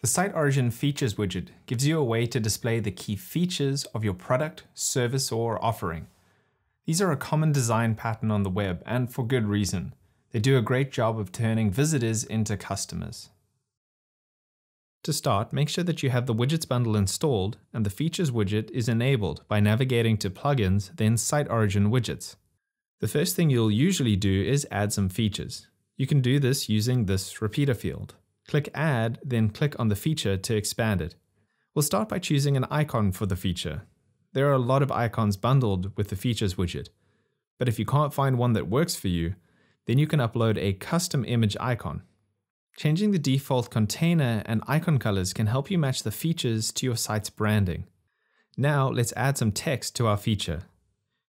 The SiteOrigin Features widget gives you a way to display the key features of your product, service, or offering. These are a common design pattern on the web, and for good reason. They do a great job of turning visitors into customers. To start, make sure that you have the widgets bundle installed and the features widget is enabled by navigating to plugins, then SiteOrigin widgets. The first thing you'll usually do is add some features. You can do this using this repeater field. Click add, then click on the feature to expand it. We'll start by choosing an icon for the feature. There are a lot of icons bundled with the features widget, but if you can't find one that works for you, then you can upload a custom image icon. Changing the default container and icon colors can help you match the features to your site's branding. Now let's add some text to our feature.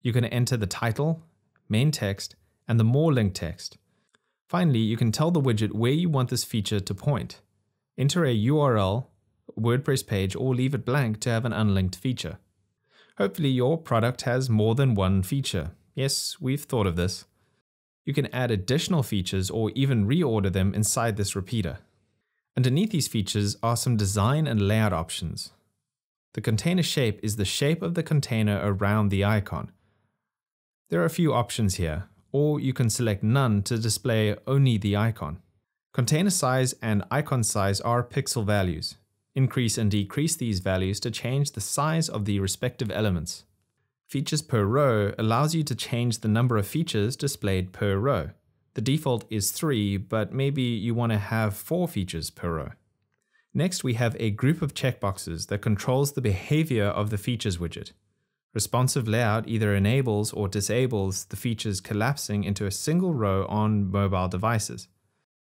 You can enter the title, main text, and the more link text. Finally, you can tell the widget where you want this feature to point. Enter a URL, WordPress page, or leave it blank to have an unlinked feature. Hopefully your product has more than one feature. Yes, we've thought of this you can add additional features or even reorder them inside this repeater. Underneath these features are some design and layout options. The container shape is the shape of the container around the icon. There are a few options here, or you can select none to display only the icon. Container size and icon size are pixel values. Increase and decrease these values to change the size of the respective elements. Features per row allows you to change the number of features displayed per row. The default is 3, but maybe you want to have 4 features per row. Next, we have a group of checkboxes that controls the behavior of the features widget. Responsive layout either enables or disables the features collapsing into a single row on mobile devices.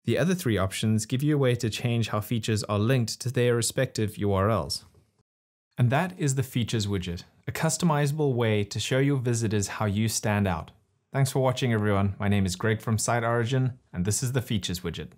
The other three options give you a way to change how features are linked to their respective URLs. And that is the Features widget, a customizable way to show your visitors how you stand out. Thanks for watching everyone. My name is Greg from SiteOrigin, and this is the Features widget.